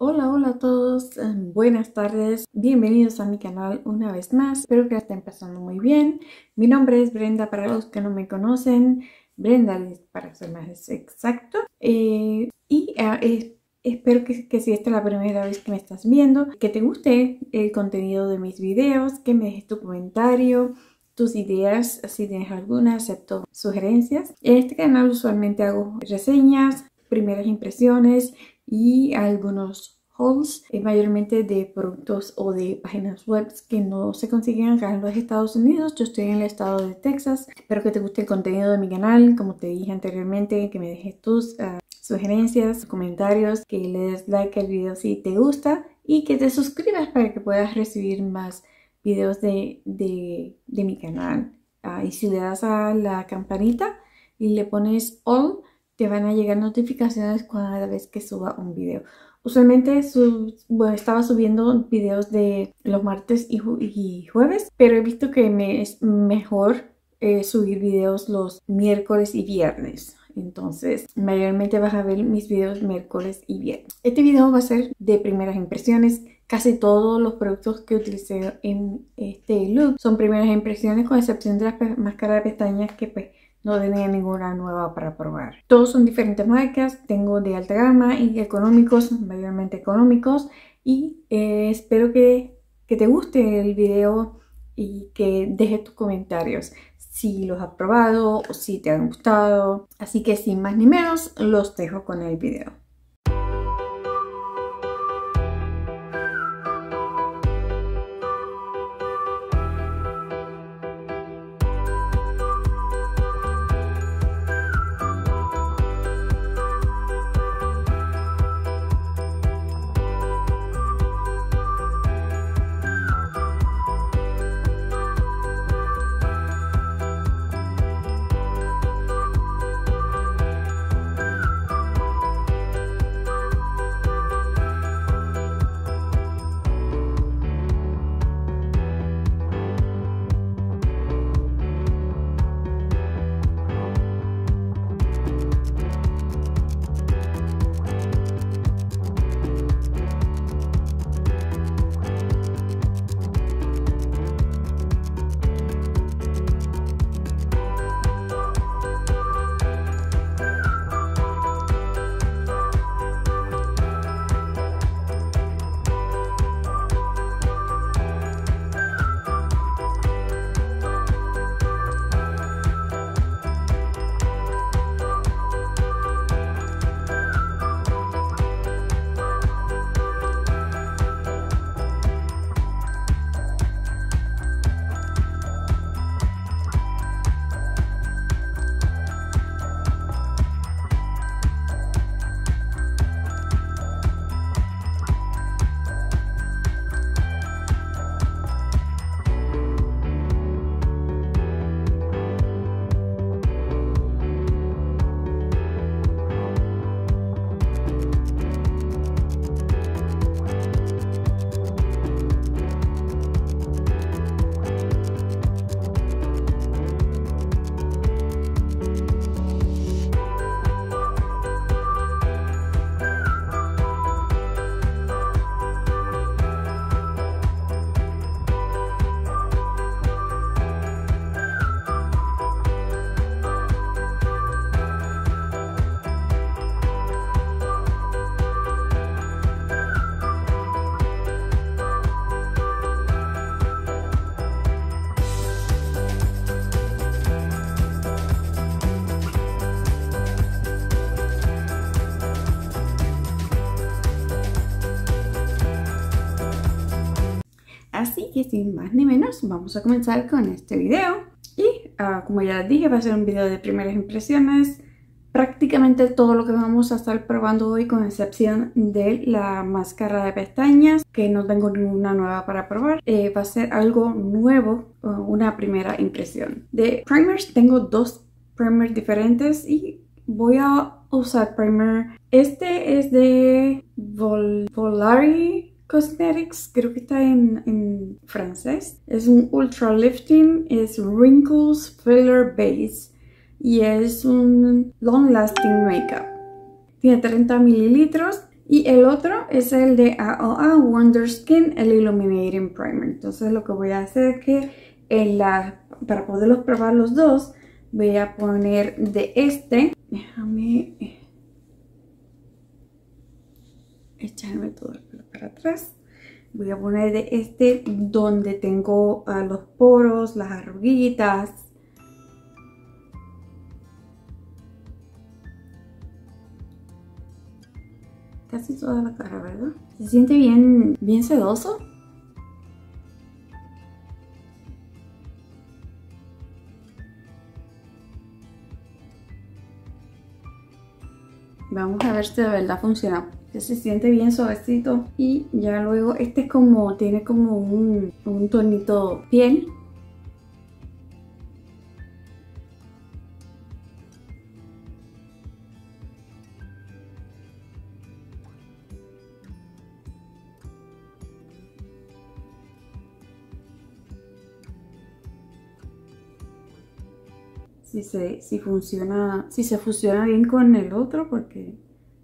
Hola, hola a todos, eh, buenas tardes, bienvenidos a mi canal una vez más, espero que estén pasando muy bien. Mi nombre es Brenda para los que no me conocen, Brenda para ser más exacto, eh, y eh, espero que, que, si esta es la primera vez que me estás viendo, que te guste el contenido de mis videos, que me dejes tu comentario, tus ideas, si tienes alguna, acepto sugerencias. En este canal usualmente hago reseñas, primeras impresiones y algunos hauls, eh, mayormente de productos o de páginas web que no se consiguen acá en los Estados Unidos. Yo estoy en el estado de Texas. Espero que te guste el contenido de mi canal, como te dije anteriormente, que me dejes tus uh, sugerencias, comentarios, que le des like al video si te gusta y que te suscribas para que puedas recibir más videos de, de, de mi canal. Uh, y si le das a la campanita y le pones all, te van a llegar notificaciones cada vez que suba un video. Usualmente estaba subiendo videos de los martes y, jueves, pero he visto que es mejor eh, subir videos los miércoles y viernes. Entonces, mayormente vas a ver mis videos miércoles y viernes. Este video va a ser de primeras impresiones. Casi todos los productos que utilicé en este look son primeras impresiones, con excepción de las máscaras de pestañas que pues no tenía ninguna nueva para probar. Todos son diferentes marcas, tengo de alta gama y económicos, mayormente económicos. Y eh, espero que, que te guste el video y que dejes tus comentarios si los has probado o si te han gustado. Así que sin más ni menos, los dejo con el video. Ni menos vamos a comenzar con este video. Y uh, como ya dije va a ser un video de primeras impresiones. Prácticamente todo lo que vamos a estar probando hoy con excepción de la máscara de pestañas que no tengo ninguna nueva para probar. Eh, va a ser algo nuevo, una primera impresión. De primers tengo dos primers diferentes y voy a usar primer. Este es de Vol Volari Cosmetics, creo que está en, en francés. Es un Ultra Lifting, es Wrinkles Filler Base y es un Long Lasting Makeup. Tiene 30 mililitros Y el otro es el de AOA Wonder Skin, el Illuminating Primer. Entonces lo que voy a hacer es que en la, para poderlos probar los dos, voy a poner de este. Déjame echarme todo el pelo para atrás. Voy a poner de este donde tengo a los poros, las arruguitas. Casi toda la cara, ¿verdad? Se siente bien, bien sedoso. Vamos a ver si de verdad funciona que se siente bien suavecito y ya luego este es como tiene como un, un tonito piel. Si se, si funciona, si se fusiona bien con el otro, porque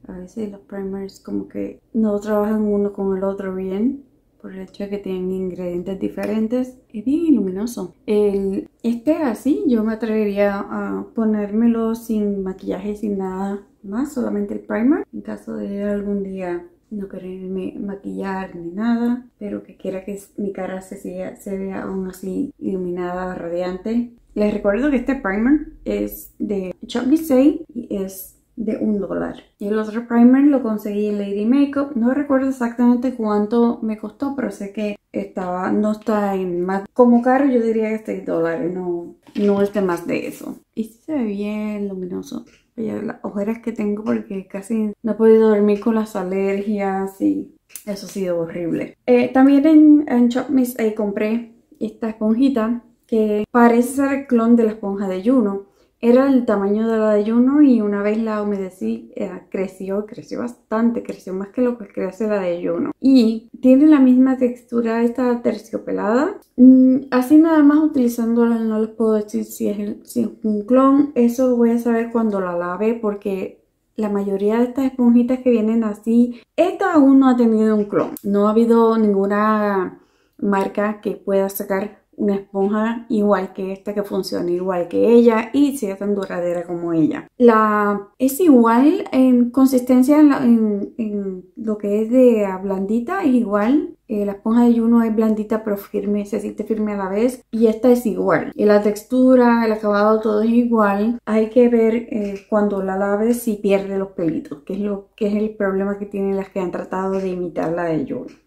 a veces los primers como que no trabajan uno con el otro bien por el hecho de que tienen ingredientes diferentes. Es bien luminoso. El, este así, yo me atrevería a ponérmelo sin maquillaje, sin nada más, solamente el primer. En caso de algún día no quererme maquillar ni nada, pero que quiera que mi cara se, se vea aún así iluminada, radiante. Les recuerdo que este primer es de Shop Say y es de un dólar. Y el otro primer lo conseguí en Lady Makeup. No recuerdo exactamente cuánto me costó, pero sé que estaba, no está en más, como caro yo diría que 6 dólares, no, no es de más de eso. Y se ve bien luminoso. Las ojeras que tengo porque casi no he podido dormir con las alergias y eso ha sido horrible. Eh, también en, en Shop Miss compré esta esponjita que parece ser el clon de la esponja de Juno era el tamaño de la de Juno y una vez la humedecí, eh, creció, creció bastante, creció más que lo que crece la de Juno. Y tiene la misma textura, esta terciopelada. Mm, así nada más utilizándola no les puedo decir si es, un clon. Eso voy a saber cuando la lave porque la mayoría de estas esponjitas que vienen así, esta aún no ha tenido un clon. No ha habido ninguna marca que pueda sacar una esponja igual que esta que funciona igual que ella y sea tan duradera como ella. La es igual en consistencia en, lo que es de blandita, es igual. Eh, la esponja de Juno es blandita pero firme, se siente firme a la vez y esta es igual. Y la textura, el acabado, todo es igual. Hay que ver eh, cuando la laves si pierde los pelitos, que es, lo, que es el problema que tienen las que han tratado de imitar la de Juno.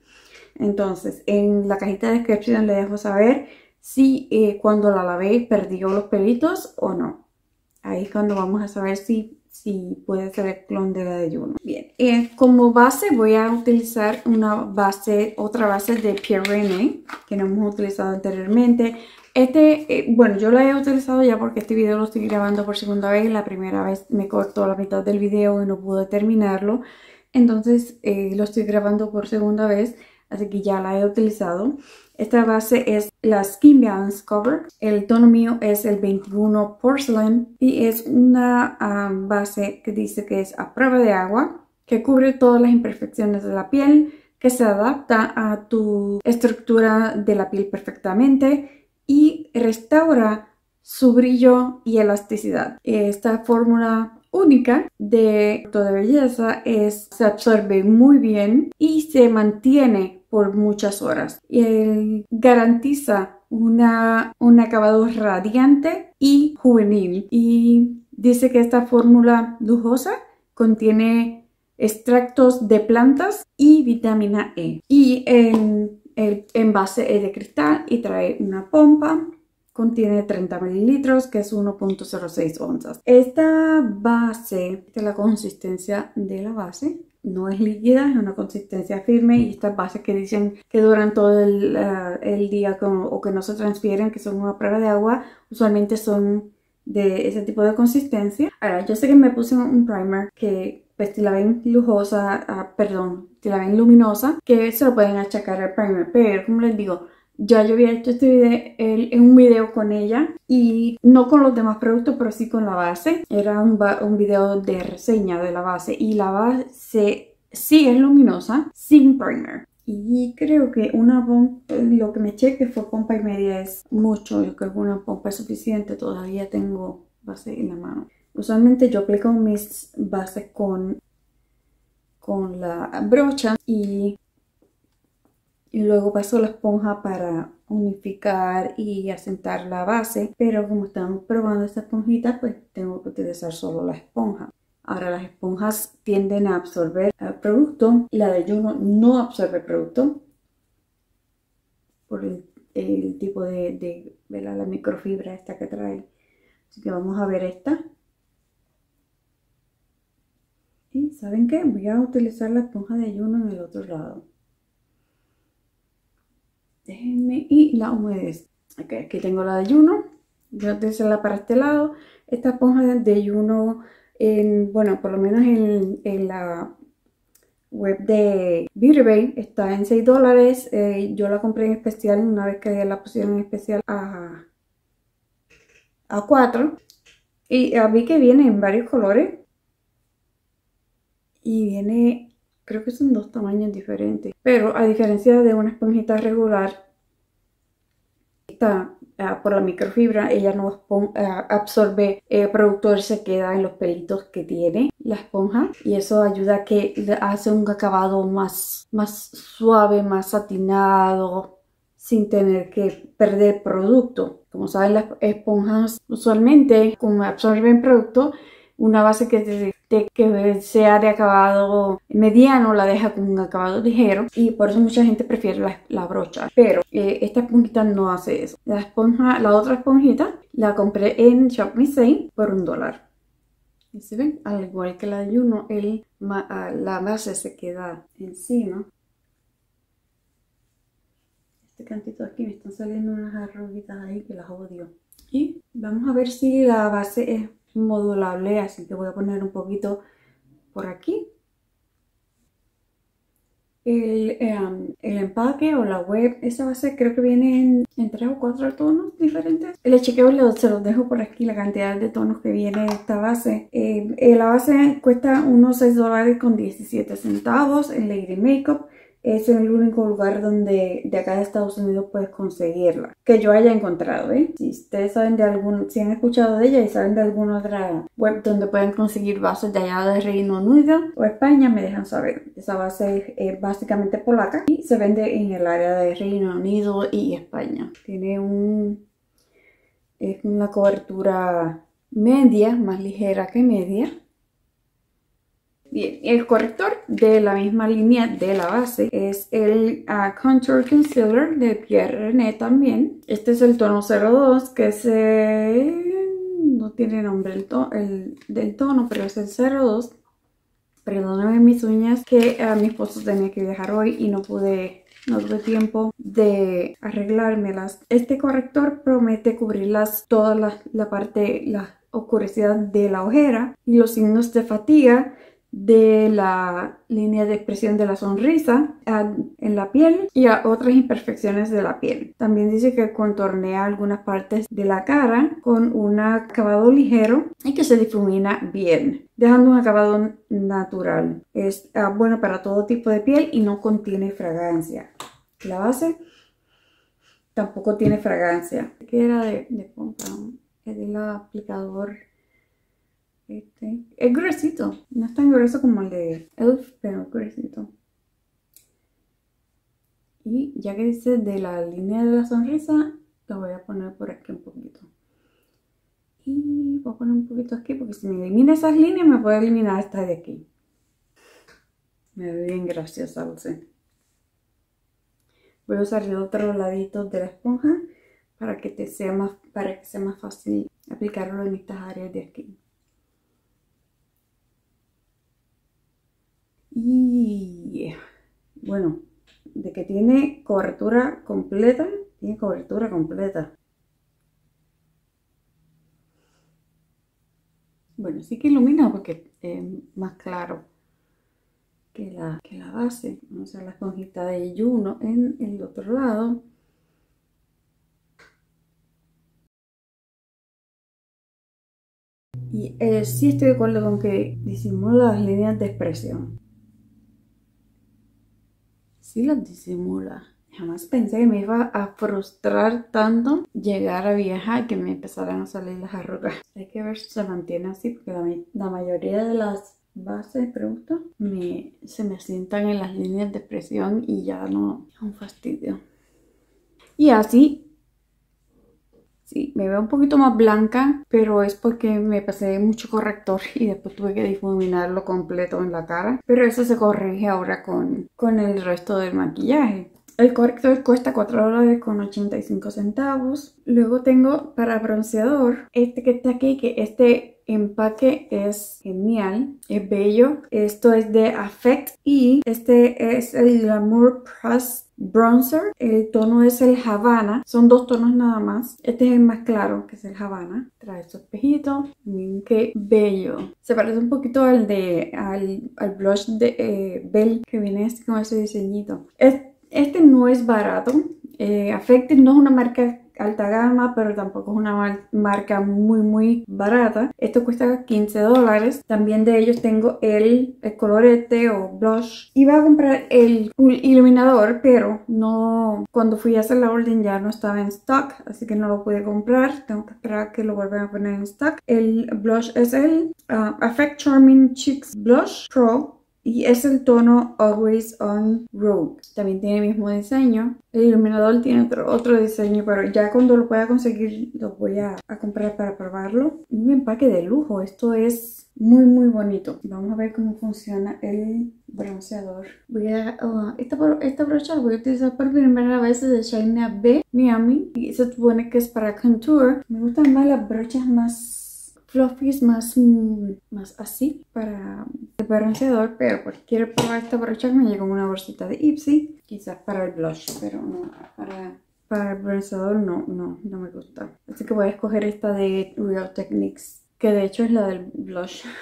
Entonces, en la cajita de descripción le dejo saber si eh, cuando la lavé perdió los pelitos o no. Ahí es cuando vamos a saber si, si puede ser el clon de la de Juno. Bien, eh, como base voy a utilizar una base, otra base de Pierre René que no hemos utilizado anteriormente. Este, eh, bueno, yo la he utilizado ya porque este video lo estoy grabando por segunda vez. La primera vez me cortó la mitad del video y no pude terminarlo. Entonces lo estoy grabando por segunda vez así que ya la he utilizado. Esta base es la Skin Balance Cover. El tono mío es el 21 Porcelain y es una ah, base que dice que es a prueba de agua, que cubre todas las imperfecciones de la piel, que se adapta a tu estructura de la piel perfectamente y restaura su brillo y elasticidad. Esta fórmula única de producto de belleza es se absorbe muy bien y se mantiene por muchas horas. Y él garantiza una, un acabado radiante y juvenil. Y dice que esta fórmula lujosa contiene extractos de plantas y vitamina E. Y en el envase es de cristal y trae una pompa. Contiene 30 mililitros, que es 1.06 onzas. Esta base, esta es la consistencia de la base no es líquida, es una consistencia firme y estas bases que dicen que duran todo el, eh, día o que no se transfieren, que son una prueba de agua, usualmente son de ese tipo de consistencia. Ahora, yo sé que me puse un primer que pues si la ven lujosa, ah, perdón, si la ven luminosa, que se lo pueden achacar al primer, pero como les digo, ya yo había hecho este video, en un video con ella y no con los demás productos, pero sí con la base. Era un, video de reseña de la base y la base sí es luminosa, sin primer. Y creo que una pompa, lo que me cheque fue pompa y media es mucho. Yo creo que una pompa es suficiente. Todavía tengo base en la mano. Usualmente yo aplico mis bases con, con la brocha y, y luego paso la esponja para unificar y asentar la base. Pero como estamos probando esta esponjita, pues tengo que utilizar solo la esponja. Ahora las esponjas tienden a absorber el producto. La de Juno no absorbe producto por el, tipo de, de la microfibra esta que trae. Así que vamos a ver esta. Y ¿saben qué? Voy a utilizar la esponja de Juno en el otro lado. Déjenme y la humedez. aquí tengo la de Juno. Voy a utilizarla para este lado. Esta esponja de Juno bueno, por lo menos en, la web de Beauty está en 6 dólares. Eh, yo la compré en especial una vez que la pusieron en especial a, a 4. Y vi que viene en varios colores. Y viene, creo que son dos tamaños diferentes. Pero a diferencia de una esponjita regular, esta Ah, por la microfibra, ella no ah, absorbe eh, producto, se queda en los pelitos que tiene la esponja y eso ayuda a que hace un acabado más, más suave, más satinado, sin tener que perder producto. Como saben, las esponjas usualmente, como absorben producto, una base que, que sea de acabado mediano la deja con un acabado ligero y por eso mucha gente prefiere la, brocha. Pero eh, esta esponjita no hace eso. La esponja, la otra esponjita la compré en Shop Me Say por un dólar. Y se ven, al igual que la de uno, el, ah, la base se queda encima. Este cantito aquí me están saliendo unas arruguitas ahí que las odio. Y vamos a ver si la base es modulable, así que voy a poner un poquito por aquí. El, em, el, empaque o la web, esa base creo que viene en, tres o cuatro tonos diferentes. El chequeo se los dejo por aquí, la cantidad de tonos que viene esta base. Em, eh, la base cuesta unos 6 dólares con 17 centavos en Lady Makeup es el único lugar donde de acá de Estados Unidos puedes conseguirla. Que yo haya encontrado, ¿eh? Si ustedes saben de algún, si han escuchado de ella y saben de alguna otra web donde pueden conseguir bases de allá de Reino Unido o España, me dejan saber. Esa base es básicamente polaca y se vende en el área de Reino Unido y España. Tiene un... es una cobertura media, más ligera que media El corrector de la misma línea de la base es el uh, Contour Concealer de Pierre René también. Este es el tono 02 que se... no tiene nombre el, el del tono, pero es el 02. Perdóname mis uñas que a mi esposo tenía que viajar hoy y no pude no tuve tiempo de arreglármelas. Este corrector promete cubrirlas toda la, la parte, la oscuridad de la ojera y los signos de fatiga de la línea de expresión de la sonrisa en la piel y a otras imperfecciones de la piel. También dice que contornea algunas partes de la cara con un acabado ligero y que se difumina bien, dejando un acabado natural. Es ah, bueno para todo tipo de piel y no contiene fragancia. La base tampoco tiene fragancia. ¿Qué era de, de Es del aplicador este, es gruesito, no es tan grueso como el de Elf, pero es gruesito. Y ya que dice de la línea de la sonrisa, lo voy a poner por aquí un poquito. Y voy a poner un poquito aquí porque si me elimina esas líneas me puede eliminar esta de aquí. Me ve bien graciosa, lo. Voy a usar el otro ladito de la esponja para que, te sea más, para que sea más fácil aplicarlo en estas áreas de aquí. Y bueno, de que tiene cobertura completa, tiene cobertura completa. Bueno, sí que ilumina porque es más claro que la, que la base. Vamos a la esponjita de Juno en el otro lado. Y eh, sí estoy de acuerdo con que disimula las líneas de expresión. Sí las disimula. Jamás pensé que me iba a frustrar tanto llegar a viajar y que me empezaran a salir las arrugas. Hay que ver si se mantiene así porque la, mayoría de las bases de productos se me sientan en las líneas de expresión y ya no es un fastidio. Y así Sí, me veo un poquito más blanca, pero es porque me pasé mucho corrector y después tuve que difuminarlo completo en la cara. Pero eso se corrige ahora con, con el resto del maquillaje. El corrector cuesta 4 dólares con 85 centavos. Luego tengo para bronceador este que está aquí, que este empaque es genial, es bello. Esto es de Affect y este es el Glamour Press bronzer. El tono es el Havana. Son dos tonos nada más. Este es el más claro, que es el Havana. Trae su espejito. Miren qué bello. Se parece un poquito al de al, blush de eh, Belle que viene con ese diseñito. Este no es barato. Eh, no es una marca alta gama, pero tampoco es una marca muy muy barata. Esto cuesta 15 dólares. También de ellos tengo el, colorete o blush. Iba a comprar el iluminador, pero no cuando fui a hacer la orden ya no estaba en stock, así que no lo pude comprar. Tengo que esperar que lo vuelvan a poner en stock. El blush es el uh, Affect Charming Cheeks Blush Pro y es el tono Always On Rogue. También tiene el mismo diseño. El iluminador tiene otro, otro diseño, pero ya cuando lo pueda conseguir lo voy a, comprar para probarlo. Un empaque de lujo, esto es muy muy bonito. Vamos a ver cómo funciona el bronceador. Voy a, uh, esta, esta brocha la voy a utilizar por primera vez de China B Miami y se supone que es para contour. Me gustan más las brochas más fluffies más, mm, más así para el bronceador, pero porque quiero probar esta brocha me llegó una bolsita de Ipsy, quizás para el blush, pero no, para, para el bronceador no, no, no me gusta. Así que voy a escoger esta de Real Techniques, que de hecho es la del blush.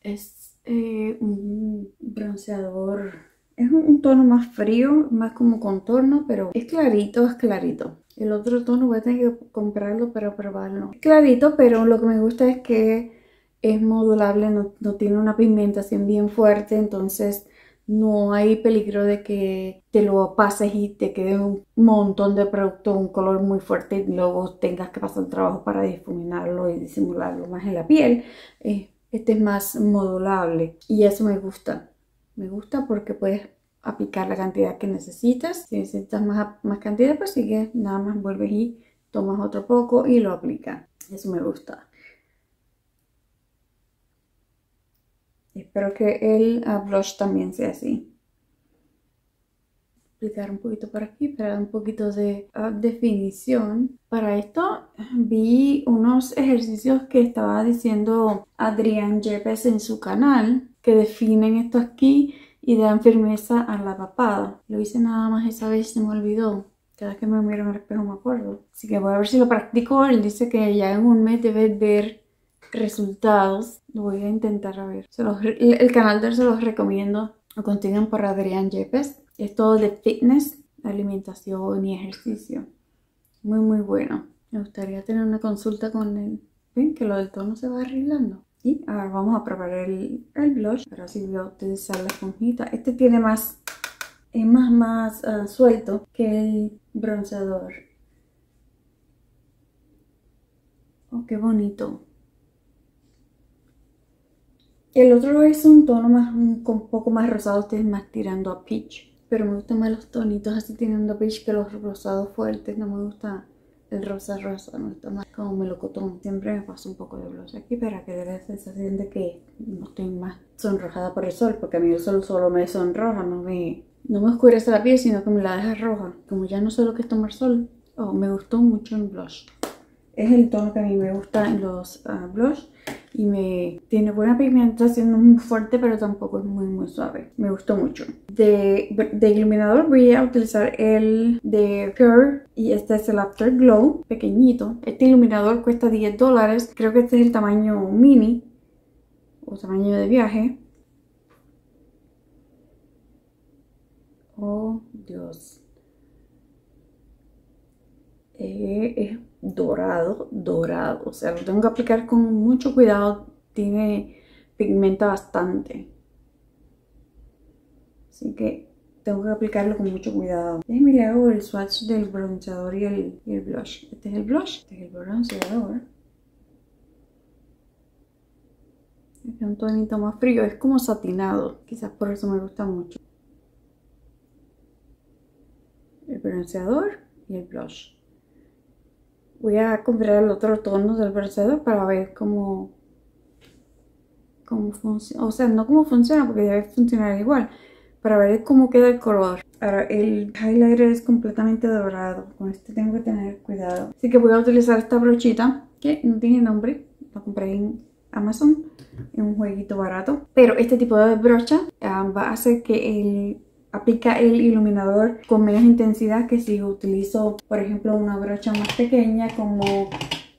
Es eh, un bronceador es un, tono más frío, más como contorno, pero es clarito, es clarito. El otro tono voy a tener que comprarlo para probarlo. clarito, pero lo que me gusta es que es modulable, no, tiene una pigmentación bien fuerte, entonces no hay peligro de que te lo pases y te quede un montón de producto, un color muy fuerte y luego tengas que pasar trabajo para difuminarlo y disimularlo más en la piel. Eh, este es más modulable y eso me gusta. Me gusta porque puedes aplicar la cantidad que necesitas. Si necesitas más, más cantidad, pues sigue, nada más vuelves y tomas otro poco y lo aplicas. Eso me gusta. Espero que el uh, blush también sea así. Aplicar un poquito por aquí para dar un poquito de uh, definición. Para esto vi unos ejercicios que estaba diciendo Adrián Yepes en su canal que definen esto aquí y dan firmeza a la papada. Lo hice nada más esa vez, se me olvidó. Cada vez que me miro en el espejo me acuerdo. Así que voy a ver si lo practico. Él dice que ya en un mes debe ver resultados. Lo voy a intentar a ver. el canal de él se los recomiendo. Lo consiguen por Adrián Yepes. Es todo de fitness, alimentación y ejercicio. Muy muy bueno. Me gustaría tener una consulta con él. ¿Ven que lo del tono se va arreglando? Y ahora vamos a probar el, blush. Ahora sí voy a utilizar la esponjita. Este tiene más, es más, más ah, suelto que el bronceador. Oh, qué bonito. El otro es un tono más, un, poco más rosado, este es más tirando a peach. Pero me gustan más los tonitos así a peach que los rosados fuertes. No me gusta el rosa rosa, no está más como melocotón. Siempre me paso un poco de blush aquí para que dé la sensación de que no estoy más sonrojada por el sol, porque a mí el sol solo me sonroja, no me, no me oscurece la piel, sino que me la deja roja. Como ya no sé lo que es tomar sol, oh, me gustó mucho el blush. Es el tono que a mí me gusta en los uh, blush y me tiene buena pigmentación, no es muy fuerte pero tampoco es muy muy suave. Me gustó mucho. De, iluminador voy a utilizar el de Pure y este es el Afterglow, pequeñito. Este iluminador cuesta 10 dólares, creo que este es el tamaño mini o tamaño de viaje. Oh Dios. Eh, dorado, dorado. O sea, lo tengo que aplicar con mucho cuidado. Tiene pigmenta bastante. Así que tengo que aplicarlo con mucho cuidado. Déjenme le hago el swatch del bronceador y el, el blush. Este es el blush, este es el bronceador. Es un tonito más frío, es como satinado. Quizás por eso me gusta mucho. El bronceador y el blush. Voy a comprar el otro tono del bronceador para ver cómo, cómo funciona. O sea, no cómo funciona porque debe funcionar igual. Para ver cómo queda el color. Ahora, el highlighter es completamente dorado. Con este tengo que tener cuidado. Así que voy a utilizar esta brochita que no tiene nombre. La compré en Amazon es un jueguito barato. Pero este tipo de brocha ah, va a hacer que el aplica el iluminador con menos intensidad que si utilizo, por ejemplo, una brocha más pequeña como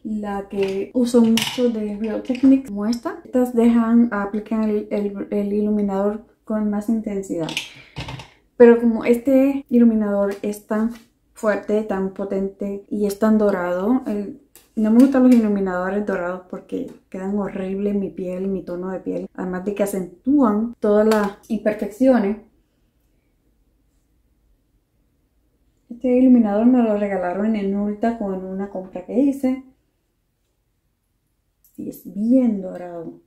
la que uso mucho de Real Technique, como esta. Estas dejan, aplican el, el iluminador con más intensidad. Pero como este iluminador es tan fuerte, tan potente y es tan dorado, no me gustan los iluminadores dorados porque quedan horribles en mi piel, mi tono de piel. Además de que acentúan todas las imperfecciones. Este iluminador me lo regalaron en Ulta con una compra que hice. Y es bien dorado.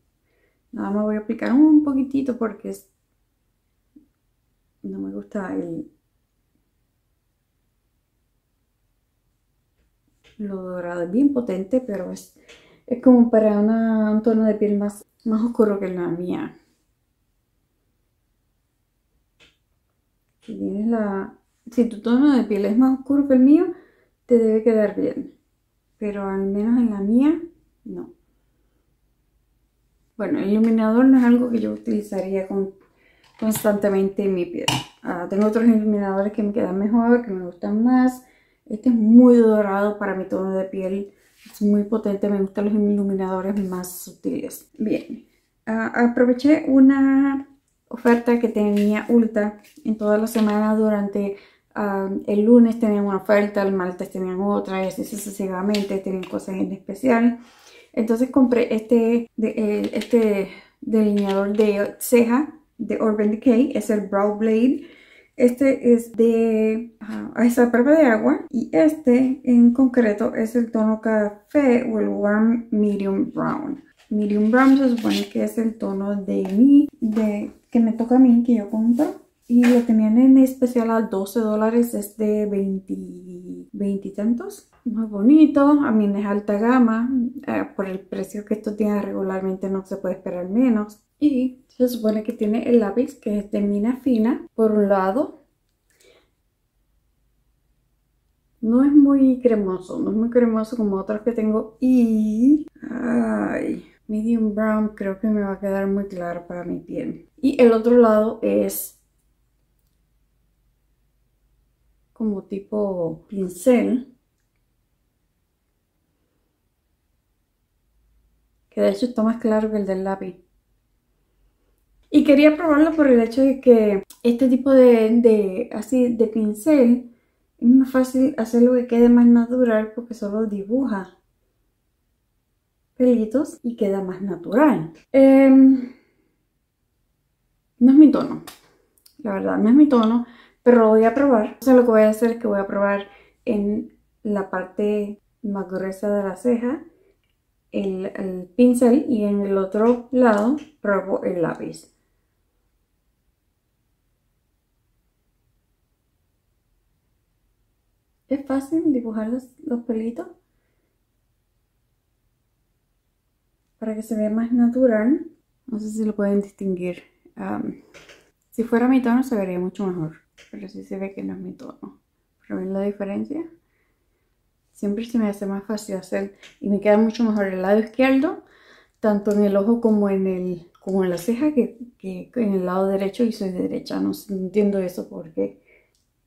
Nada más voy a aplicar un poquitito porque no me gusta el, lo dorado es bien potente, pero es, es como para un tono de piel más, más oscuro que la mía. Si, la, si tu tono de piel es más oscuro que el mío, te debe quedar bien. Pero al menos en la mía, no. Bueno, el iluminador no es algo que yo utilizaría constantemente en mi piel. Ah, tengo otros iluminadores que me quedan mejor, que me gustan más. Este es muy dorado para mi tono de piel. Es muy potente, me gustan los iluminadores más sutiles. Bien, ah, aproveché una oferta que tenía Ulta en toda la semana durante ah, el lunes tenían una oferta, el martes tenían otra y así sucesivamente, tenían cosas en especial. Entonces compré este, este delineador de ceja de Urban Decay, es el Brow Blade este es de a esa prueba de agua y este en concreto es el tono café o el warm medium brown. Medium brown se supone que es el tono de mí, de, que me toca a mí, que yo compro. Y lo tenían en especial a 12 dólares, es de 20, 20 y tantos. Muy bonito, a mí es alta gama, eh, por el precio que esto tiene regularmente no se puede esperar menos. Y se supone que tiene el lápiz que es de mina fina por un lado. No es muy cremoso, no es muy cremoso como otros que tengo. Y... Ay, medium brown creo que me va a quedar muy claro para mi piel. Y el otro lado es como tipo pincel. Que de hecho está más claro que el del lápiz. Y quería probarlo por el hecho de que este tipo de, así, de pincel es más fácil hacerlo que quede más natural porque solo dibuja pelitos y queda más natural. Em, no es mi tono, la verdad, no es mi tono, pero lo voy a probar. Sea, lo que voy a hacer es que voy a probar en la parte más gruesa de la ceja el, el pincel y en el otro lado pruebo el lápiz. Es fácil dibujar los, pelitos para que se vea más natural. No sé si lo pueden distinguir. si fuera mi tono se vería mucho mejor. Pero sí se ve que no es mi tono. Pero ven la diferencia. Siempre se me hace más fácil hacer y me queda mucho mejor el lado izquierdo, tanto en el ojo como en el como en la ceja que, en el lado derecho y soy de derecha. No, entiendo eso porque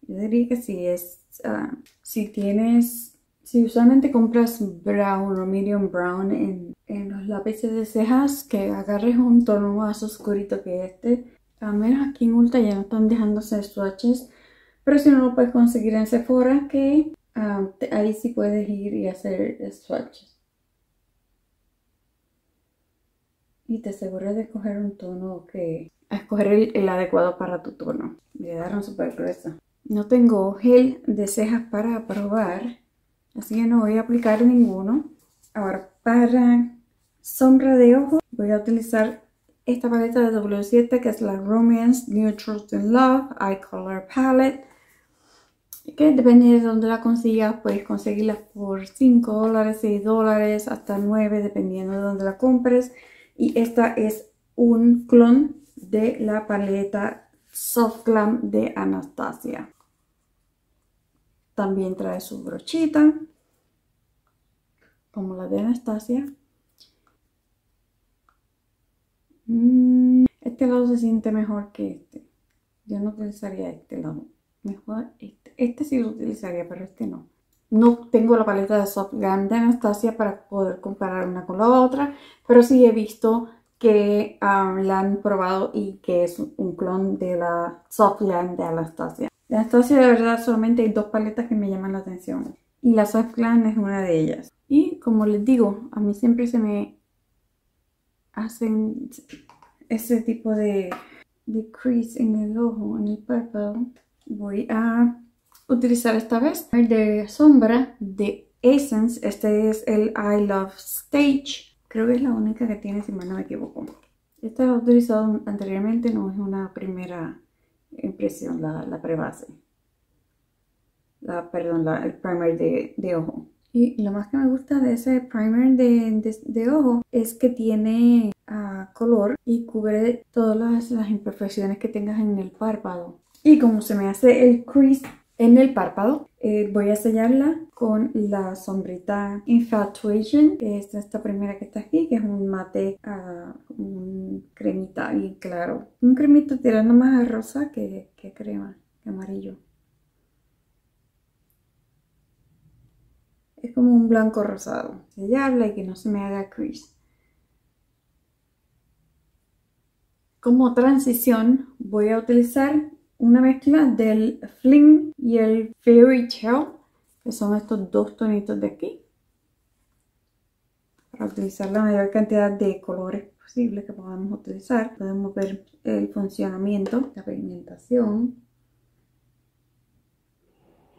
yo diría que si es Ah, si tienes, si usualmente compras brown o medium brown en, en los lápices de cejas, que agarres un tono más oscurito que este. Al menos aquí en Ulta ya no están dejando hacer swatches, pero si no lo puedes conseguir en Sephora, que ah, ahí sí puedes ir y hacer swatches. y te aseguras de escoger un tono que... Escoger el, adecuado para tu tono. Me quedaron súper gruesas. No tengo gel de cejas para probar, así que no voy a aplicar ninguno. Ahora, para sombra de ojo, voy a utilizar esta paleta de W7 que es la Romance Neutral in Love Eye Color Palette que depende de dónde la consigas, puedes conseguirla por 5 dólares, 6 dólares, hasta 9 dependiendo de dónde la compres. Y esta es un clon de la paleta Soft Glam de Anastasia. También trae su brochita, como la de Anastasia. Mm, este lado se siente mejor que este. Yo no utilizaría este lado. Mejor este. Este sí lo utilizaría, pero este no. No tengo la paleta de Soft Glam de Anastasia para poder comparar una con la otra, pero sí he visto que la han probado y que es un clon de la Soft Glam de Anastasia. De Anastasia de verdad solamente hay dos paletas que me llaman la atención y la Soft Glam es una de ellas. Y como les digo, a mí siempre se me hacen ese tipo de, de crease en el ojo, en el párpado. Voy a utilizar esta vez el de sombra de Essence. Este es el I Love Stage. Creo que es la única que tiene, si no me equivoco. Esta la he utilizado anteriormente, no es una primera impresión, la, la prebase. La, perdón, el primer de, ojo. Y lo más que me gusta de ese primer de, ojo es que tiene ah, color y cubre todas las, las imperfecciones que tengas en el párpado. Y como se me hace el crease en el párpado. Eh, voy a sellarla con la sombrita Infatuation, que es esta primera que está aquí, que es un mate, uh, un cremita bien claro. Un cremito tirando más a rosa que, que crema, que amarillo. Es como un blanco rosado. Sellarla y que no se me haga crease. Como transición voy a utilizar una mezcla del Fling y el Fairy Tale, que son estos dos tonitos de aquí. Para utilizar la mayor cantidad de colores posible que podamos utilizar. Podemos ver el funcionamiento, la pigmentación.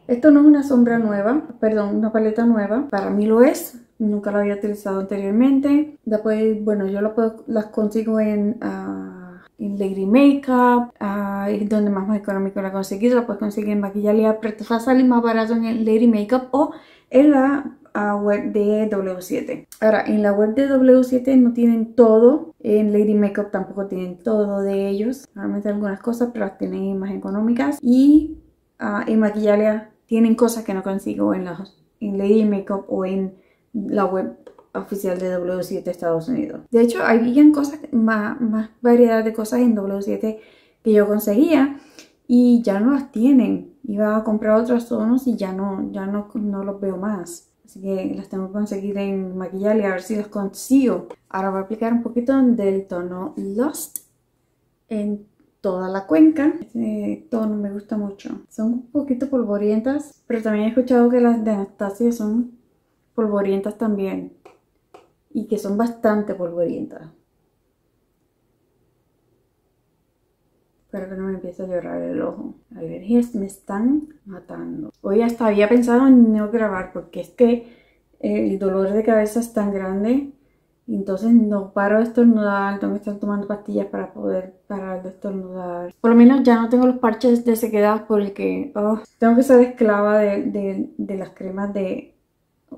Esto no es una sombra nueva, perdón, una paleta nueva. Para mí lo es, nunca lo había utilizado anteriormente. Después, bueno, yo lo puedo, las consigo en... Ah, en Lady Makeup, uh, es donde más, económico la conseguir, la puedes conseguir en Maquillalia, pero te va a salir más barato en Lady Makeup o en la uh, web de W7. Ahora, en la web de W7 no tienen todo, en Lady Makeup tampoco tienen todo de ellos, normalmente algunas cosas, pero las tienen más económicas y uh, en Maquillalia tienen cosas que no consigo en, en Lady Makeup o en la web oficial de W7 Estados Unidos. De hecho, había cosas, más, variedad de cosas en W7 que yo conseguía y ya no las tienen. Iba a comprar otros tonos y ya no, ya no, los veo más. Así que las tengo que conseguir en maquillaje a ver si las consigo. Ahora voy a aplicar un poquito del tono Lost en toda la cuenca. Este tono me gusta mucho. Son un poquito polvorientas, pero también he escuchado que las de Anastasia son polvorientas también y que son bastante polvorientas. Espero que no me empiece a llorar el ojo. Alergias me están matando. Hoy hasta había pensado en no grabar porque es que el dolor de cabeza es tan grande. Entonces no paro de estornudar, tengo que estar tomando pastillas para poder parar de estornudar. Por lo menos ya no tengo los parches de sequedad porque oh, tengo que ser esclava de, de las cremas de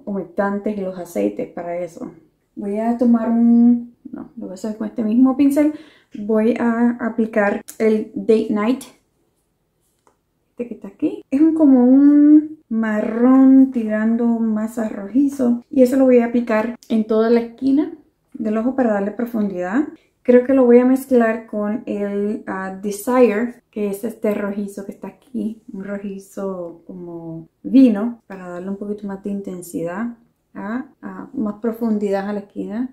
humectantes y los aceites para eso. Voy a tomar un, no, lo voy a hacer con este mismo pincel, voy a aplicar el Date Night, este que está aquí, es como un marrón tirando más a rojizo y eso lo voy a aplicar en toda la esquina del ojo para darle profundidad. Creo que lo voy a mezclar con el ah, Desire, que es este rojizo que está aquí, un rojizo como vino, para darle un poquito más de intensidad a, más profundidad a la esquina.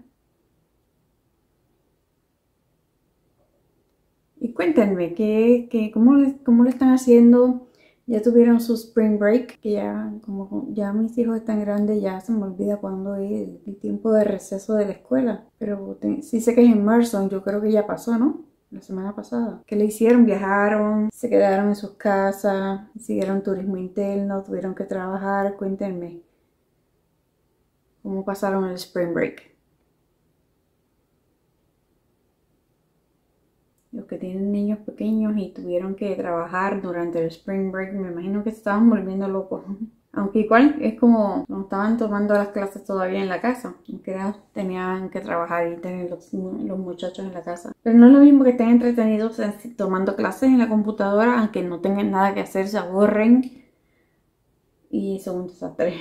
Y cuéntenme, ¿qué, cómo, le, ¿cómo, le, están haciendo ya tuvieron su spring break, que ya como ya mis hijos están grandes, ya se me olvida cuándo es el, tiempo de receso de la escuela. Pero sí sé que es en marzo, yo creo que ya pasó, ¿no? La semana pasada. ¿Qué le hicieron? Viajaron, se quedaron en sus casas, siguieron turismo interno, tuvieron que trabajar. Cuéntenme cómo pasaron el spring break. los que tienen niños pequeños y tuvieron que trabajar durante el spring break, me imagino que se estaban volviendo locos. Aunque igual es como no estaban tomando las clases todavía en la casa, aunque tenían que trabajar y tener los, muchachos en la casa. Pero no es lo mismo que estén entretenidos tomando clases en la computadora, aunque no tengan nada que hacer, se aburren y son un desastre.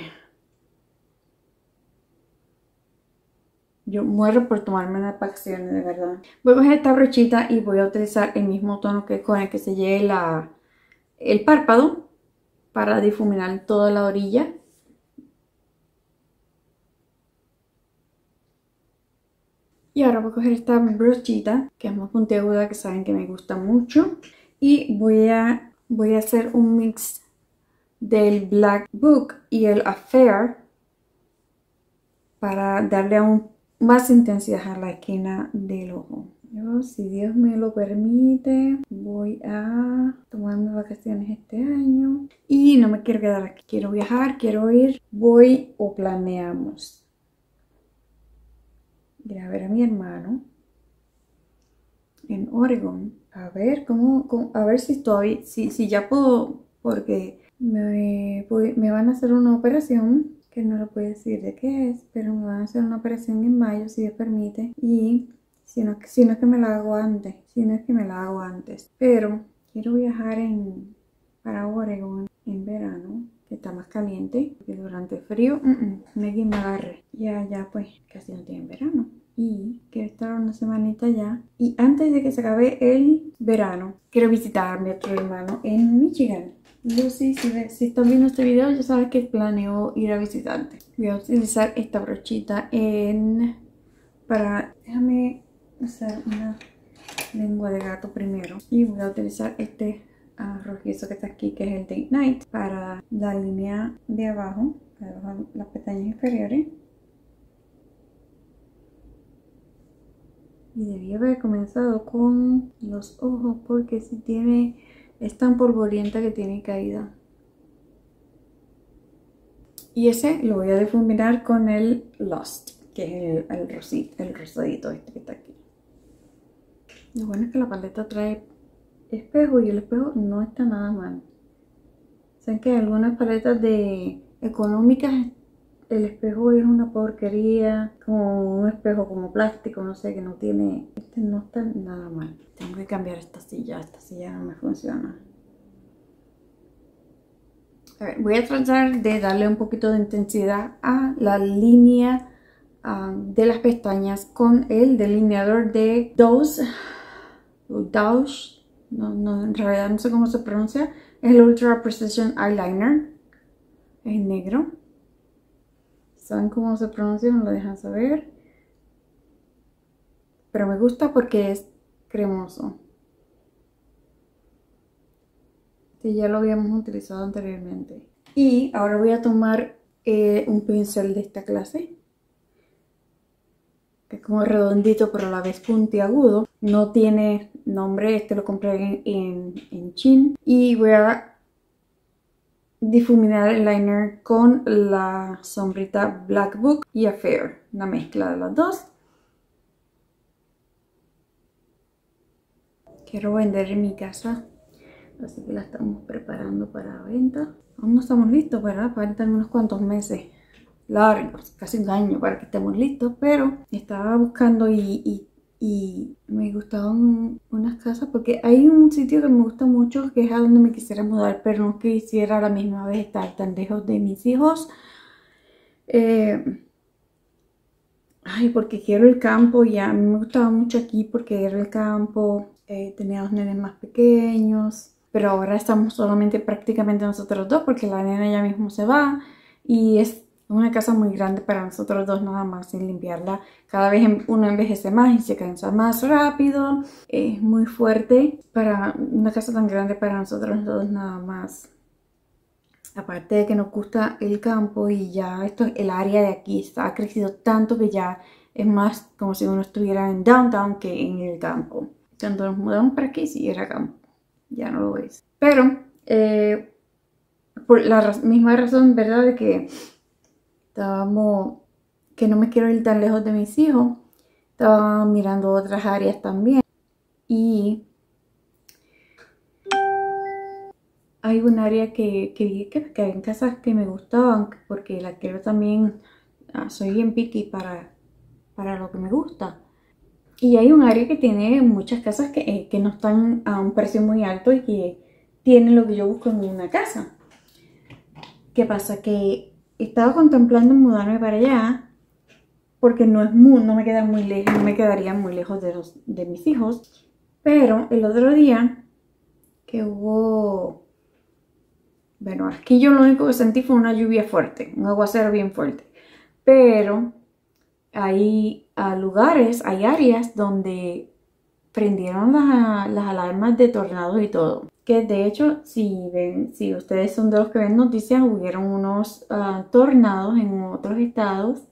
Yo muero por tomarme unas vacaciones, de verdad. Voy a coger esta brochita y voy a utilizar el mismo tono que con el que se lleve la, el párpado para difuminar toda la orilla. Y ahora voy a coger esta brochita, que es más puntiaguda, que saben que me gusta mucho. Y voy a, voy a hacer un mix del Black Book y el Affair para darle un más intensidad a la esquina del ojo. Yo, si Dios me lo permite, voy a tomarme vacaciones este año y no me quiero quedar aquí. Quiero viajar, quiero ir, voy o planeamos. Ir a ver a mi hermano en Oregon. A ver cómo, a ver si estoy, si, si ya puedo, porque me, me van a hacer una operación que no lo puedo decir de qué es, pero me van a hacer una operación en mayo, si Dios permite, y si no, es que me la hago antes, si no es que me la hago antes, pero quiero viajar en, para Oregon en verano, que está más caliente, porque durante el frío, mm, nadie me agarre, ya, ya, pues, casi no tiene verano. Y quiero estar una semanita ya. Y antes de que se acabe el verano, quiero visitar a mi otro hermano en Michigan. Lucy, si, si están viendo este video ya sabes que planeo ir a visitarte. Voy a utilizar esta brochita en... para... déjame hacer una lengua de gato primero. Y voy a utilizar este uh, rojizo que está aquí, que es el Date Night, para la línea de abajo, para las pestañas inferiores. Y debí haber comenzado con los ojos porque si tiene es tan polvorienta que tiene caída. Y ese lo voy a difuminar con el Lost, que es el, el, rosadito este que está aquí. Lo bueno es que la paleta trae espejo y el espejo no está nada mal. Saben que algunas paletas de económicas el espejo es una porquería, como un espejo como plástico, no sé, que no tiene, este no está nada mal. Tengo que cambiar esta silla, esta silla no me funciona. Voy a tratar de darle un poquito de intensidad a la línea ah, de las pestañas con el delineador de Dose, Doge, no, no, en realidad no sé cómo se pronuncia, el Ultra Precision Eyeliner, es negro. ¿Saben cómo se pronuncia? Me lo dejan saber. Pero me gusta porque es cremoso. Este ya lo habíamos utilizado anteriormente. Y ahora voy a tomar eh, un pincel de esta clase. Que es como redondito pero a la vez puntiagudo. No tiene nombre, este lo compré en, en Chin. Y voy a difuminar el liner con la sombrita Black Book y Affair. Una mezcla de las dos. quiero vender en mi casa así que la estamos preparando para venta aún no estamos listos ¿verdad? faltan unos cuantos meses largos casi un año para que estemos listos pero estaba buscando y, y, me gustaban unas casas porque hay un sitio que me gusta mucho que es a donde me quisiera mudar pero no quisiera a la misma vez estar tan lejos de mis hijos. Eh, ay porque quiero el campo y a mí me gustaba mucho aquí porque era el campo eh, tenía dos nenes más pequeños, pero ahora estamos solamente prácticamente nosotros dos porque la nena ya mismo se va y es una casa muy grande para nosotros dos nada más sin limpiarla. Cada vez em, uno envejece más y se cansa más rápido. Es muy fuerte para una casa tan grande para nosotros dos nada más aparte de que nos gusta el campo y ya esto, el área de aquí está, ha crecido tanto que ya es más como si uno estuviera en downtown que en el campo. Cuando nos mudamos para aquí sí era campo, ya no lo es. Pero eh, por la misma razón, ¿verdad? De que estábamos, que no me quiero ir tan lejos de mis hijos, estaba mirando otras áreas también y hay un área que, que que, que, hay en casas que me gustaban porque la quiero también, ah, soy bien picky para, para lo que me gusta. Y hay un área que tiene muchas casas que, eh, que no están a un precio muy alto y que tienen lo que yo busco en una casa. ¿Qué pasa? Que estaba contemplando mudarme para allá porque no es muy, no me queda muy lejos, no me quedaría muy lejos de, los, de mis hijos. Pero el otro día que hubo, bueno, aquí yo lo único que sentí fue una lluvia fuerte, un aguacero bien fuerte. Pero hay lugares, hay áreas donde prendieron las, alarmas de tornados y todo. Que de hecho, si ven, si ustedes son de los que ven noticias, hubieron unos ah, tornados en otros estados,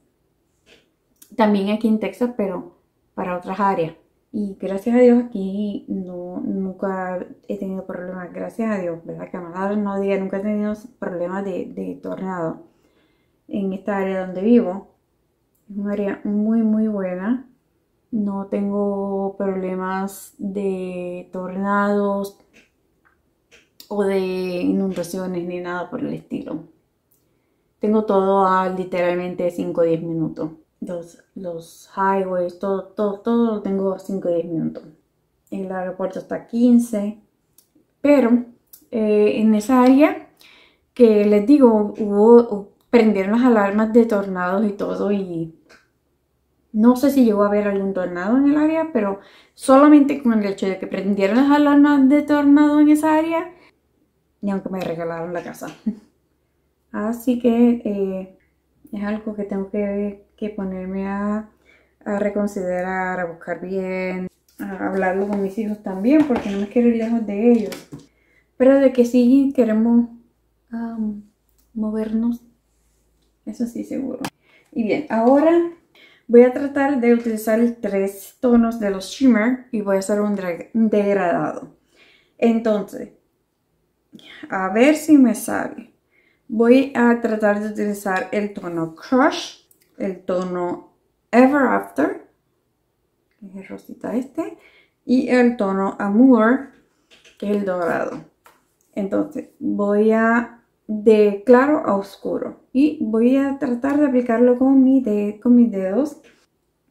también aquí en Texas, pero para otras áreas. Y gracias a Dios aquí no, nunca he tenido problemas, gracias a Dios, ¿verdad? Que no diga, nunca he tenido problemas de, de tornado en esta área donde vivo. Es un área muy, muy buena. No tengo problemas de tornados o de inundaciones ni nada por el estilo. Tengo todo a literalmente 5 o 10 minutos los, los highways, todo, todo, todo lo tengo a 5 o 10 minutos. El aeropuerto está a 15. Pero eh, en esa área que les digo, hubo, prendieron las alarmas de tornados y todo y no sé si llegó a haber algún tornado en el área, pero solamente con el hecho de que prendieron las alarmas de tornado en esa área, ni aunque me regalaron la casa. Así que eh, es algo que tengo que que ponerme a, reconsiderar, a buscar bien, a hablarlo con mis hijos también, porque no me quiero ir lejos de ellos. Pero de que sí queremos movernos, eso sí seguro. Y bien, ahora voy a tratar de utilizar tres tonos de los shimmer y voy a hacer un degradado. Entonces, a ver si me sale. Voy a tratar de utilizar el tono Crush el tono Ever After, que es el rosita este, y el tono Amour, que es el dorado. Entonces voy a de claro a oscuro y voy a tratar de aplicarlo con, mi de, con mis dedos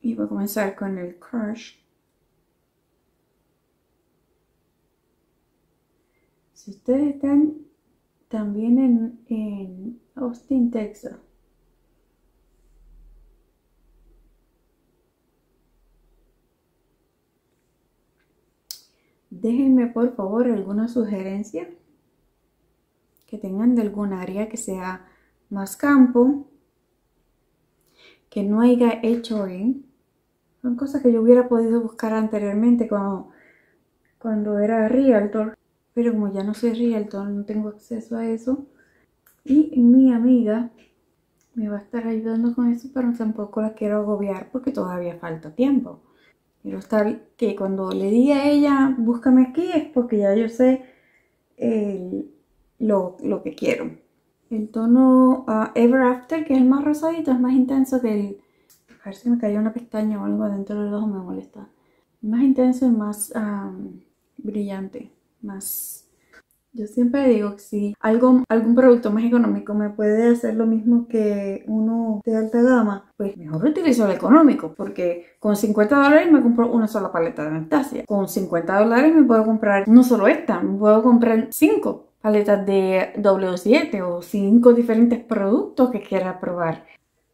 y voy a comenzar con el Crush. Si ustedes están también en, en Austin, Texas, Déjenme por favor alguna sugerencia que tengan de algún área que sea más campo, que no haya hecho en. Son cosas que yo hubiera podido buscar anteriormente cuando, cuando era realtor, pero como ya no soy realtor, no tengo acceso a eso. Y mi amiga me va a estar ayudando con eso, pero tampoco la quiero agobiar porque todavía falta tiempo. Quiero estar que cuando le diga a ella, búscame aquí, es porque ya yo sé lo, que quiero. El tono uh, Ever After, que es el más rosadito, es más intenso que el... A ver si me cayó una pestaña o algo dentro del ojo, me molesta. Más intenso y más um, brillante, más yo siempre digo que si algo, algún producto más económico me puede hacer lo mismo que uno de alta gama, pues mejor utilizo el económico, porque con 50 dólares me compro una sola paleta de Anastasia. Con 50 dólares me puedo comprar no solo esta, me puedo comprar 5 paletas de W7 o 5 diferentes productos que quiera probar.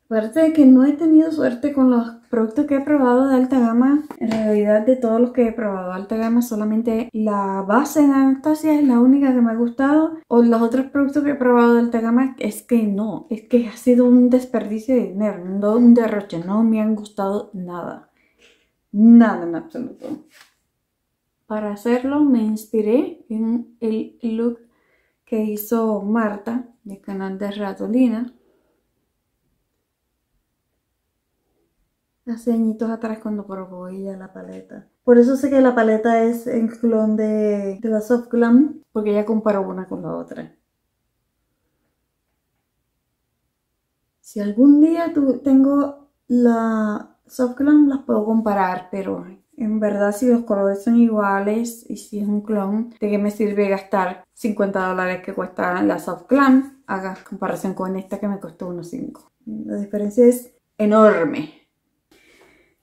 Aparte de que no he tenido suerte con los productos que he probado de alta gama, en realidad de todos los que he probado de alta gama solamente la base de Anastasia es la única que me ha gustado o los otros productos que he probado de alta gama es que no, es que ha sido un desperdicio de dinero, un derroche, no me han gustado nada, nada en absoluto. Para hacerlo me inspiré en el look que hizo Marta del canal de Ratolina. Hace añitos atrás cuando probó ella la paleta. Por eso sé que la paleta es el clon de, de la Soft Glam, porque ella comparó una con la otra. Si algún día tengo la Soft Glam, las puedo comparar, pero en verdad si los colores son iguales y si es un clon, ¿de qué me sirve gastar 50 dólares que cuesta la Soft Glam? Haga comparación con esta que me costó unos 5. La diferencia es enorme.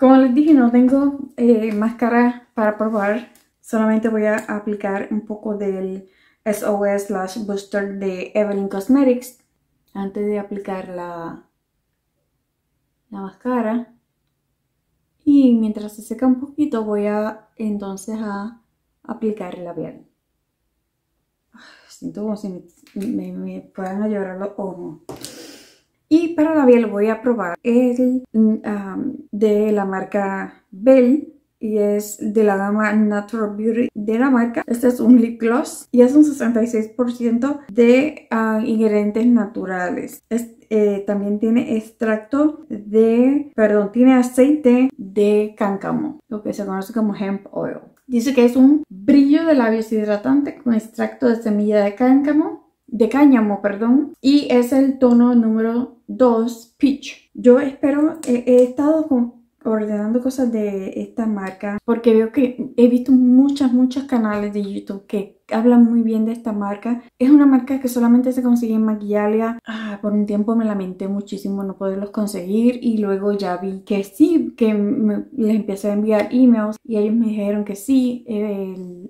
Como les dije, no tengo eh, máscara para probar. Solamente voy a aplicar un poco del SOS Slash Booster de Evelyn Cosmetics antes de aplicar la, la máscara. Y mientras se seca un poquito voy a entonces a aplicar el labial. Siento como si me, me, puedan llorar los ojos. Y para labial voy a probar el um, de la marca Bell y es de la gama Natural Beauty de la marca. Este es un lip gloss y es un 66% de uh, ingredientes naturales. Eh, también tiene extracto de, perdón, tiene aceite de cáncamo, lo que se conoce como hemp oil. Dice que es un brillo de labios hidratante con extracto de semilla de cáncamo de cáñamo, perdón, y es el tono número 2, Peach. Yo espero, he estado ordenando cosas de esta marca porque veo que he visto muchas, muchos canales de YouTube que hablan muy bien de esta marca. Es una marca que solamente se consigue en Maquillalia. Ah, por un tiempo me lamenté muchísimo no poderlos conseguir y luego ya vi que sí, que les empecé a enviar emails y ellos me dijeron que sí,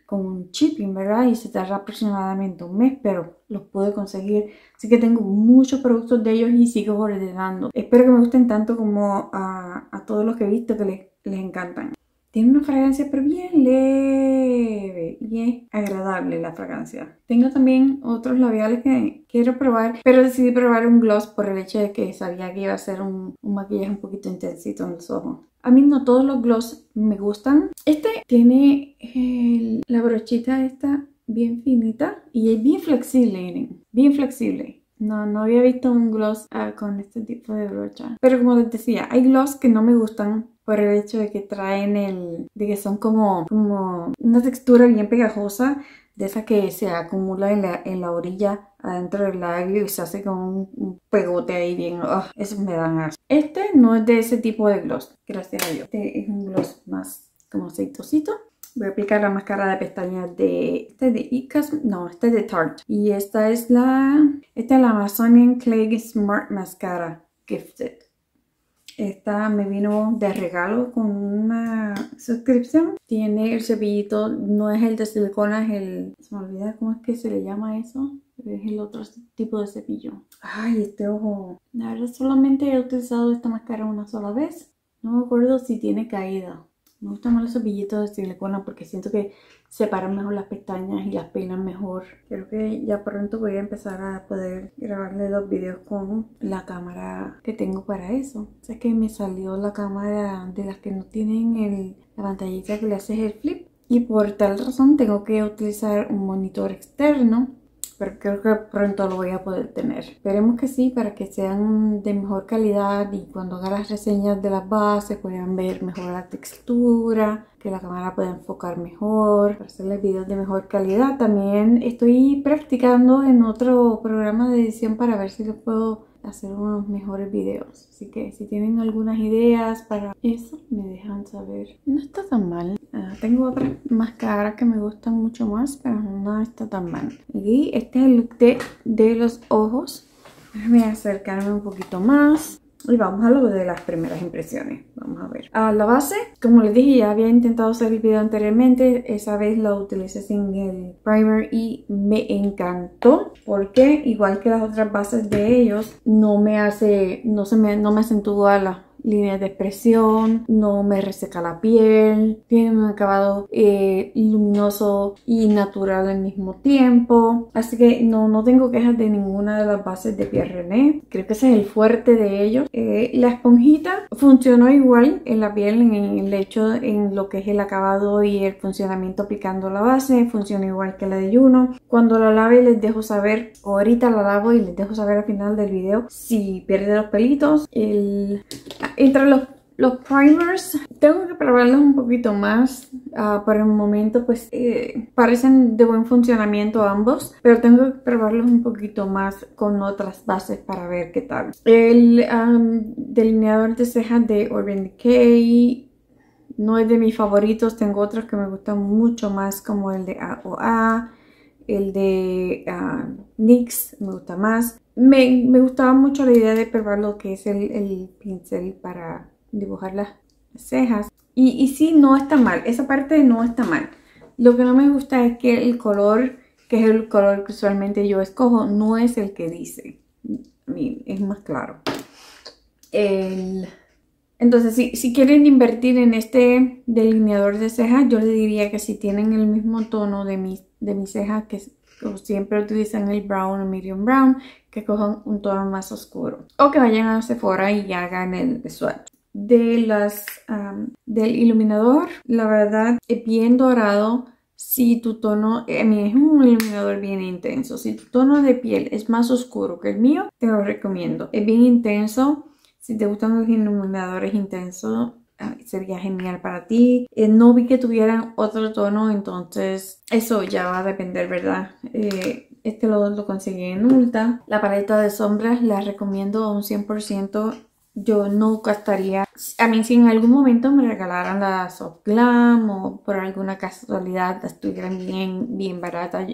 con un shipping, ¿verdad? Y se tarda aproximadamente un mes, pero los pude conseguir. Así que tengo muchos productos de ellos y sigo ordenando. Espero que me gusten tanto como a, todos los que he visto que les, les encantan. Tiene una fragancia pero bien leve y es agradable la fragancia. Tengo también otros labiales que quiero probar, pero decidí probar un gloss por el hecho de que sabía que iba a ser un, maquillaje un poquito intensito en los ojos. A mí no todos los gloss me gustan. Este tiene la brochita esta bien finita y es bien flexible, bien flexible. No, no había visto un gloss ah, con este tipo de brocha. Pero como les decía, hay gloss que no me gustan por el hecho de que traen el, de que son como, como una textura bien pegajosa, de esa que se acumula en la, en la orilla adentro del labio y se hace como un, pegote ahí bien, oh, me dan asco. Este no es de ese tipo de gloss, gracias a Dios. Este es un gloss más como aceitosito. Voy a aplicar la máscara de pestañas de, este de Icas, no, este de Tarte. Y esta es la, esta es la Amazonian Clay Smart Mascara Gifted. Esta me vino de regalo con una suscripción. Tiene el cepillito, no es el de silicona, es el... Se me olvida cómo es que se le llama eso. Es el otro tipo de cepillo. Ay, este ojo. La verdad solamente he utilizado esta máscara una sola vez. No me acuerdo si tiene caída. Me gustan más los cepillitos de silicona porque siento que separan mejor las pestañas y las peinan mejor. Creo que ya pronto voy a empezar a poder grabarle los videos con la cámara que tengo para eso. Sé que me salió la cámara de las que no tienen el, la pantallita que le haces el flip. Y por tal razón tengo que utilizar un monitor externo pero creo que pronto lo voy a poder tener. Esperemos que sí, para que sean de mejor calidad y cuando haga las reseñas de las bases puedan ver mejor la textura, que la cámara pueda enfocar mejor, para hacerles videos de mejor calidad. También estoy practicando en otro programa de edición para ver si lo puedo hacer unos mejores videos. Así que si tienen algunas ideas para eso, me dejan saber. No está tan mal. Ah, tengo otras máscaras que me gustan mucho más, pero no está tan mal. Y este es el look de, de los ojos. Voy a acercarme un poquito más. Y vamos a lo de las primeras impresiones. Vamos a ver. A la base, como les dije, ya había intentado hacer el video anteriormente. Esa vez lo utilicé sin el primer y me encantó. Porque igual que las otras bases de ellos, no me hace, no se me, no me acentúa la, líneas de expresión, no me reseca la piel, tiene un acabado eh, luminoso y natural al mismo tiempo. Así que no, no tengo quejas de ninguna de las bases de Pierre René. Creo que ese es el fuerte de ellos. Eh, la esponjita funcionó igual en la piel, en el hecho, en lo que es el acabado y el funcionamiento aplicando la base. Funciona igual que la de Juno. Cuando la lave les dejo saber, ahorita la lavo y les dejo saber al final del video si pierde los pelitos. El, entre los los primers tengo que probarlos un poquito más. Uh, por el momento pues eh, parecen de buen funcionamiento ambos. Pero tengo que probarlos un poquito más con otras bases para ver qué tal. El delineador de cejas de Urban Decay no es de mis favoritos. Tengo otros que me gustan mucho más como el de AOA. El de uh, NYX me gusta más. Me, me, gustaba mucho la idea de probar lo que es el, el pincel para dibujar las cejas. Y, y sí, no está mal, esa parte no está mal. Lo que no me gusta es que el color, que es el color que usualmente yo escojo, no es el que dice. es más claro. Entonces, si, quieren invertir en este delineador de cejas, yo les diría que si tienen el mismo tono de mi, de mi ceja, que siempre utilizan el brown o medium brown, que cojan un tono más oscuro. O que vayan a Sephora y hagan el swatch de las del iluminador la verdad es bien dorado si tu tono, eh, es un iluminador bien intenso. Si tu tono de piel es más oscuro que el mío, te lo recomiendo. Es bien intenso. Si te gustan los iluminadores intensos, sería genial para ti. Eh, no vi que tuvieran otro tono, entonces eso ya va a depender, ¿verdad? Eh, este lo, lo conseguí en Ulta. La paleta de sombras la recomiendo a un 100% yo no gastaría, a mí si en algún momento me regalaran la Soft Glam o por alguna casualidad estuvieran bien, bien barata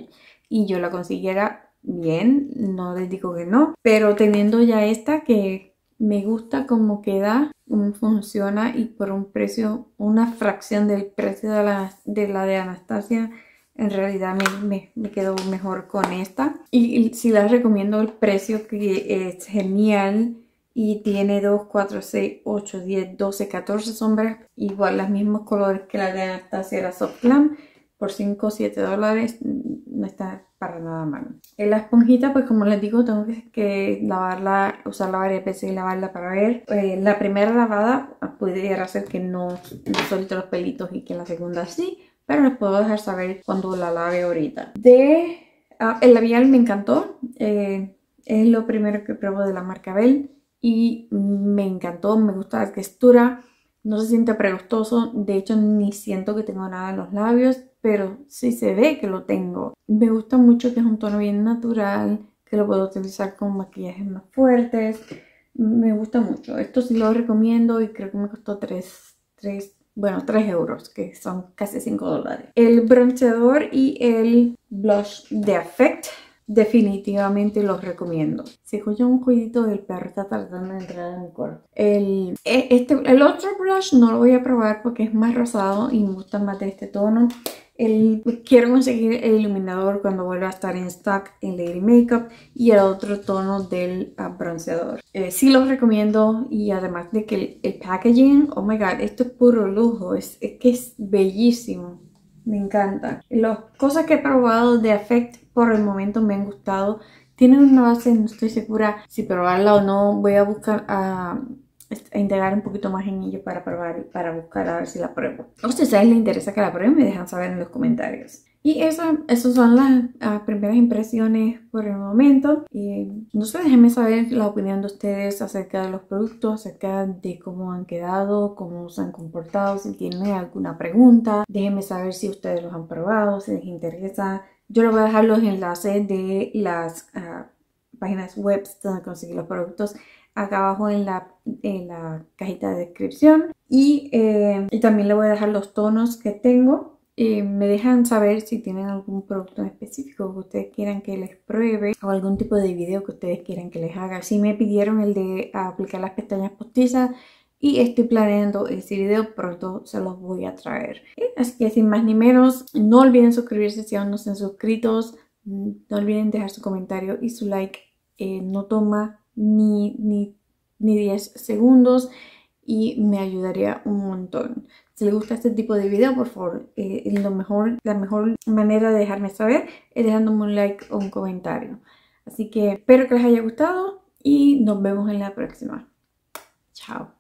y yo la consiguiera bien, no les digo que no, pero teniendo ya esta que me gusta cómo queda, cómo funciona y por un precio, una fracción del precio de la de, la de Anastasia, en realidad me, me, quedo mejor con esta. Y, y si les recomiendo el precio que es genial y tiene 2, 4, 6, 8, 10, 12, 14 sombras, igual los mismos colores que la de Anastasia la Soft Glam, por 5 o 7 dólares, no está para nada mal. En la esponjita, pues como les digo, tengo que lavarla, usarla varias veces y lavarla para ver. Eh, la primera lavada pudiera ser que no, no suelte los pelitos y que en la segunda sí, pero les puedo dejar saber cuando la lave ahorita. De ah, el labial me encantó, eh, es lo primero que pruebo de la marca Bell y me encantó, me gusta la textura, no se siente pregustoso, de hecho ni siento que tengo nada en los labios, pero sí se ve que lo tengo. Me gusta mucho que es un tono bien natural, que lo puedo utilizar con maquillajes más fuertes, me gusta mucho. Esto sí lo recomiendo y creo que me costó 3, 3 bueno, 3 euros, que son casi 5 dólares. El bronceador y el blush de Affect definitivamente los recomiendo. Se escucha un jueguito del perro está tratando de entrar en mi cuerpo. El, e, este, el otro blush no lo voy a probar porque es más rosado y me gusta más de este tono. Quiero conseguir el iluminador cuando vuelva a estar en stock en Lady Makeup y el otro tono del uh, bronceador. Eh, sí los recomiendo y además de que el, packaging, oh my god, esto es puro lujo, es, que es bellísimo. Me encanta. Las cosas que he probado de Affect por el momento me han gustado. Tienen una base, no estoy segura si probarla o no. Voy a buscar a, integrar un poquito más en ello para probar, para buscar a ver si la pruebo. A ustedes les interesa que la prueben, me dejan saber en los comentarios. Y eso, esas son las, primeras impresiones por el momento. Y no sé, déjenme saber la opinión de ustedes acerca de los productos, acerca de cómo han quedado, cómo se han comportado, si tienen alguna pregunta. Déjenme saber si ustedes los han probado, si les interesa yo les voy a dejar los enlaces de las ah, páginas web donde conseguir los productos acá abajo en la, en la cajita de descripción. Y, eh, y, también les voy a dejar los tonos que tengo. y me dejan saber si tienen algún producto en específico que ustedes quieran que les pruebe o algún tipo de video que ustedes quieran que les haga. Si me pidieron el de aplicar las pestañas postizas, y estoy planeando este video pronto se los voy a traer así que sin más ni menos no olviden suscribirse si aún no están suscritos no olviden dejar su comentario y su like eh, no toma ni, ni, ni 10 segundos y me ayudaría un montón. Si les gusta este tipo de video, por favor, eh, mejor, la mejor manera de dejarme saber es dejándome un like o un comentario. Así que espero que les haya gustado y nos vemos en la próxima. Chao.